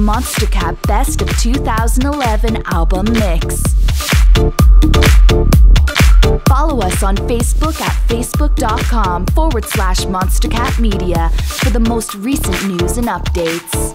listening Cat Best of 2011 album mix. Follow us on Facebook at facebook.com forward slash monstercat media for the most recent news and updates.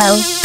Hello.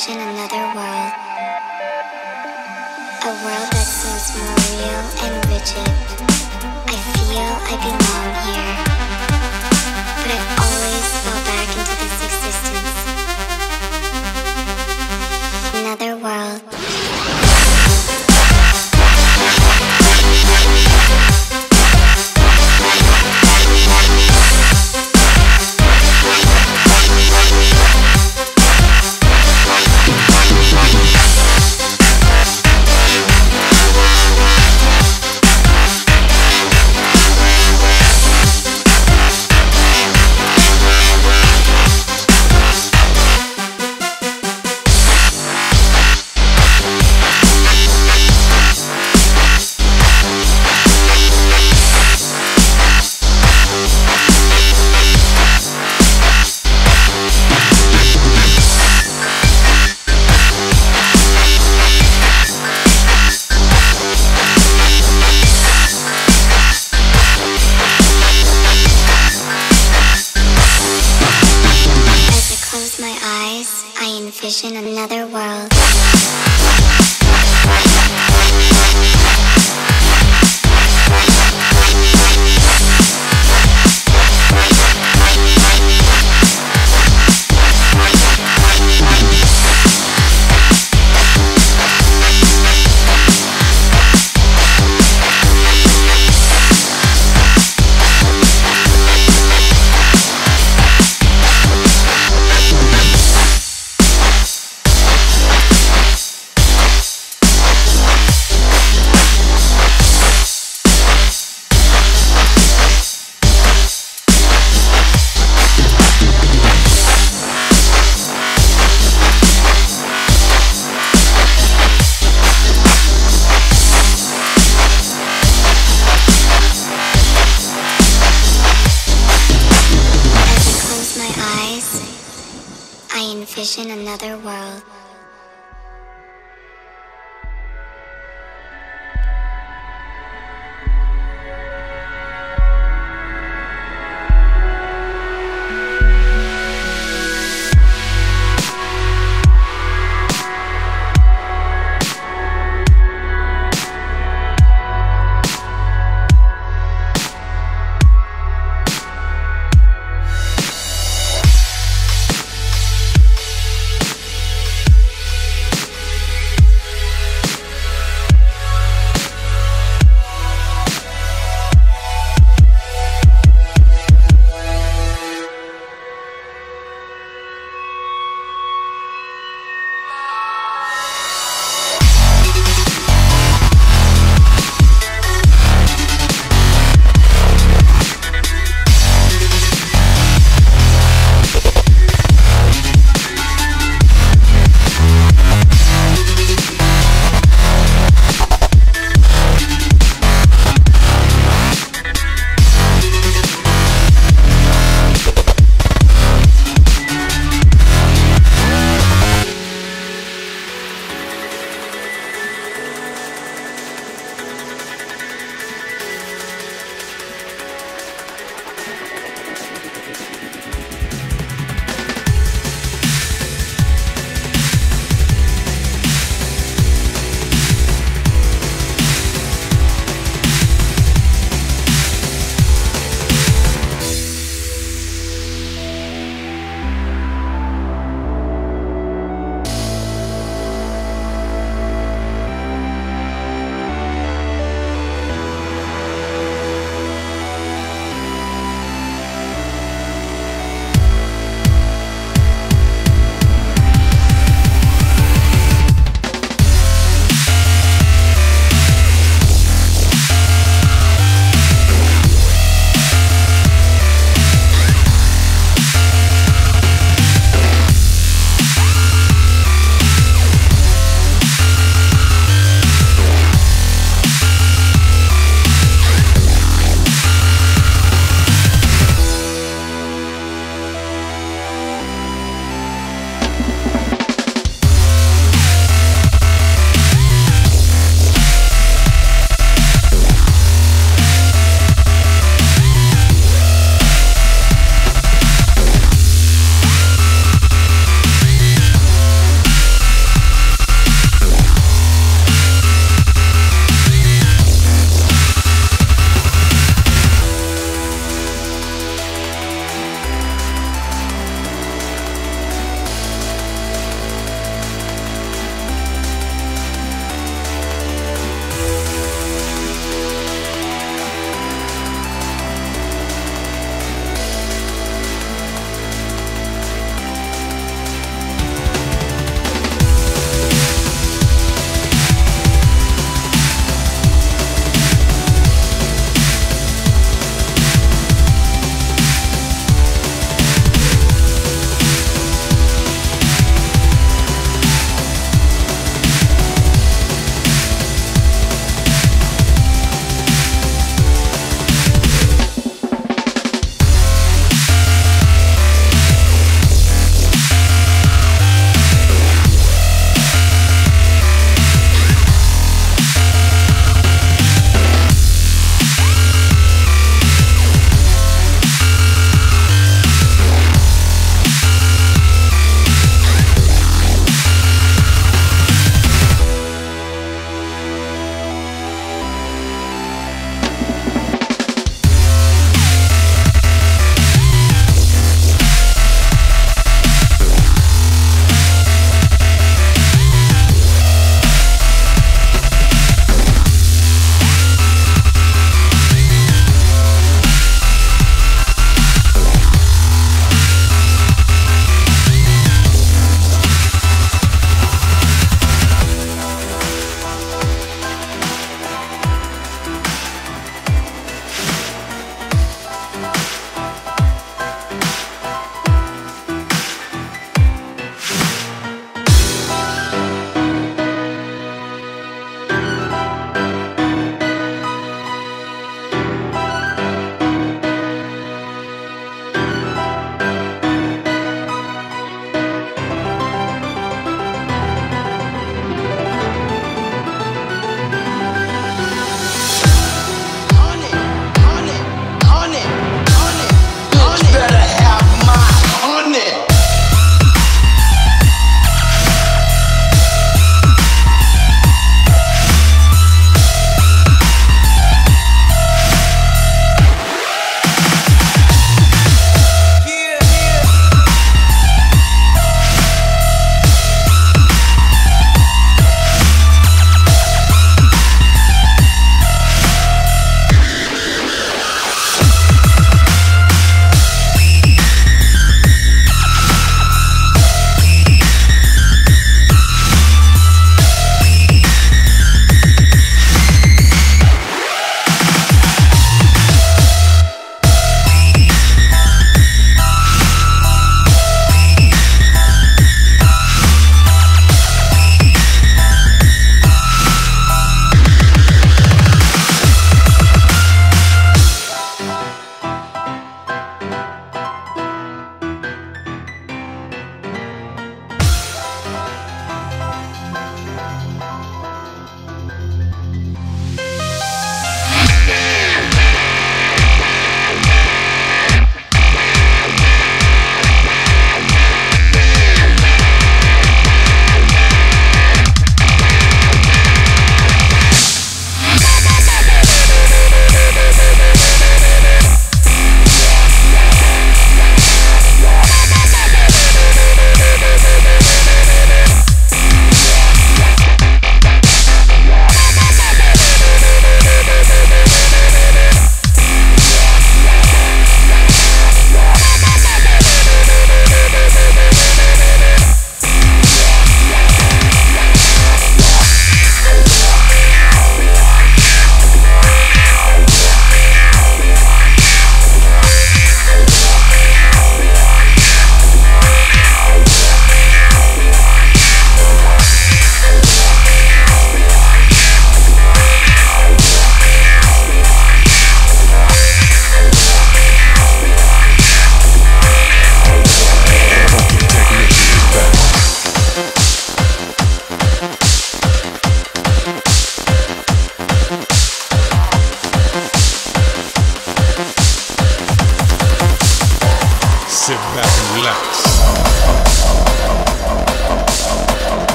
Envision another world. A world that seems more real and rigid. I feel I belong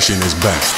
technician is back.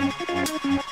もう。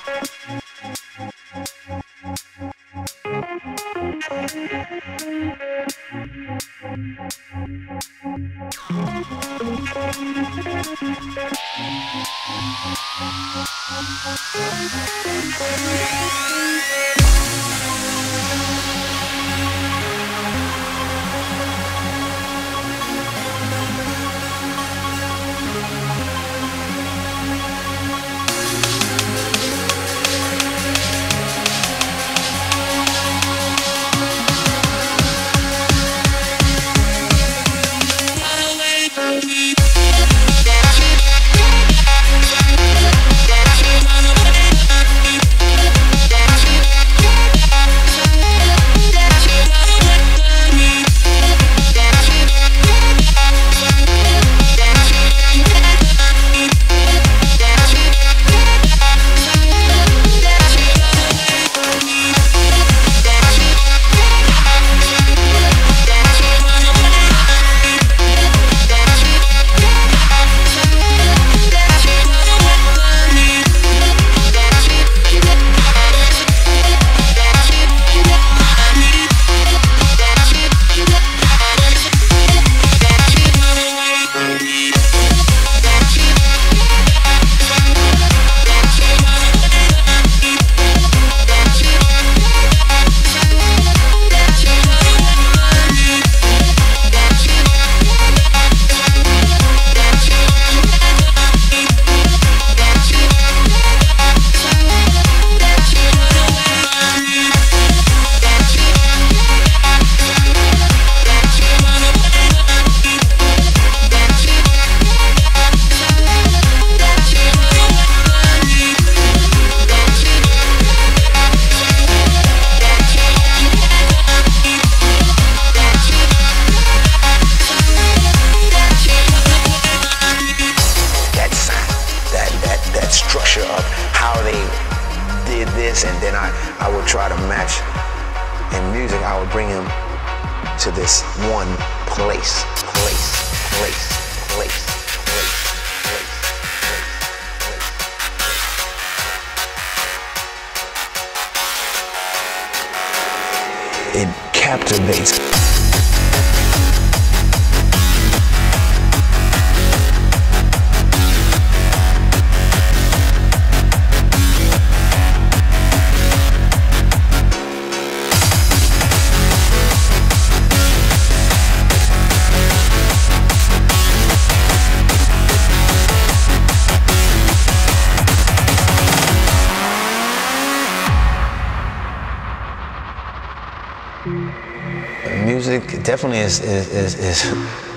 Is is, is,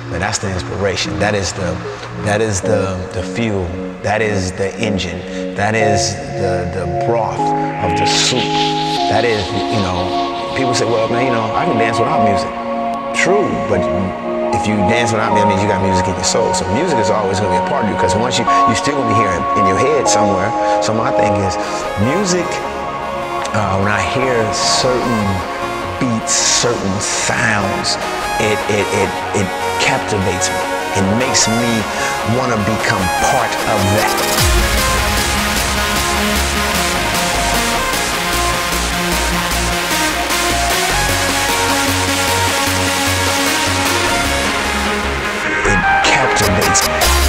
but that's the inspiration. That is the that is the the fuel. That is the engine. That is the the broth of the soup. That is you know people say well man you know I can dance without music. True, but if you dance without me, that means you got music in your soul. So music is always going to be a part of you because once you you still going to hear it in your head somewhere. So my thing is music. Uh, when I hear certain beats, certain sounds, it, it, it, it captivates me. It makes me want to become part of that. It captivates me.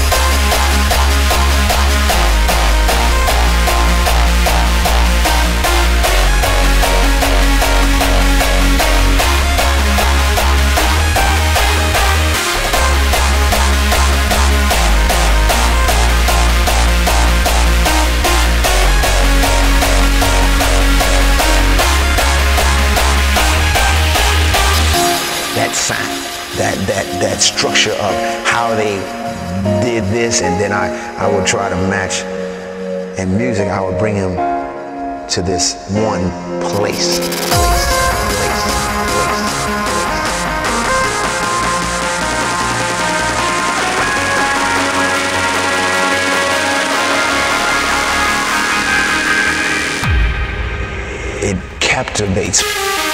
Structure of how they did this, and then I I would try to match. In music, I would bring him to this one place. place, captivates.